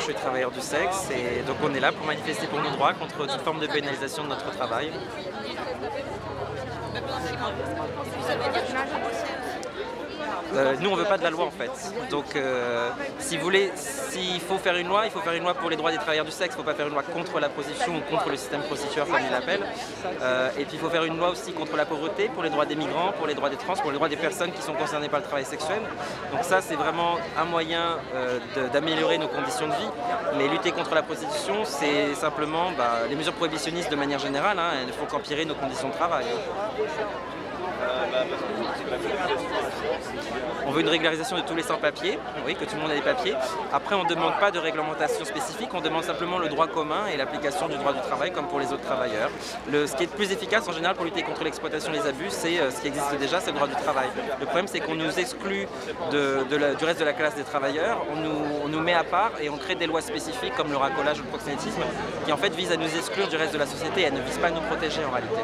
suis travailleur du sexe et donc on est là pour manifester pour nos droits contre toute forme de pénalisation de notre travail. Euh, nous, on veut pas de la loi en fait. Donc, euh, si vous voulez, s'il faut faire une loi, il faut faire une loi pour les droits des travailleurs du sexe. Il ne faut pas faire une loi contre la prostitution ou contre le système prostitueur comme il l'appelle. Euh, et puis, il faut faire une loi aussi contre la pauvreté, pour les droits des migrants, pour les droits des trans, pour les droits des personnes qui sont concernées par le travail sexuel. Donc ça, c'est vraiment un moyen d'améliorer nos conditions de vie. Mais lutter contre la prostitution, c'est simplement bah, les mesures prohibitionnistes de manière générale. Hein, elles ne font qu'empirer nos conditions de travail. On veut une régularisation de tous les sans-papiers, oui, que tout le monde ait des papiers. Après, on ne demande pas de réglementation spécifique, on demande simplement le droit commun et l'application du droit du travail comme pour les autres travailleurs. Le, ce qui est le plus efficace en général pour lutter contre l'exploitation des abus, c'est euh, ce qui existe déjà, c'est le droit du travail. Le problème, c'est qu'on nous exclut du reste de la classe des travailleurs, on nous, met à part et on crée des lois spécifiques comme le racolage ou le proxénétisme qui en fait visent à nous exclure du reste de la société et à ne visent pas à nous protéger en réalité.